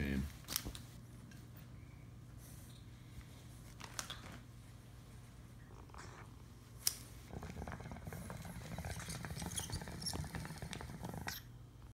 game.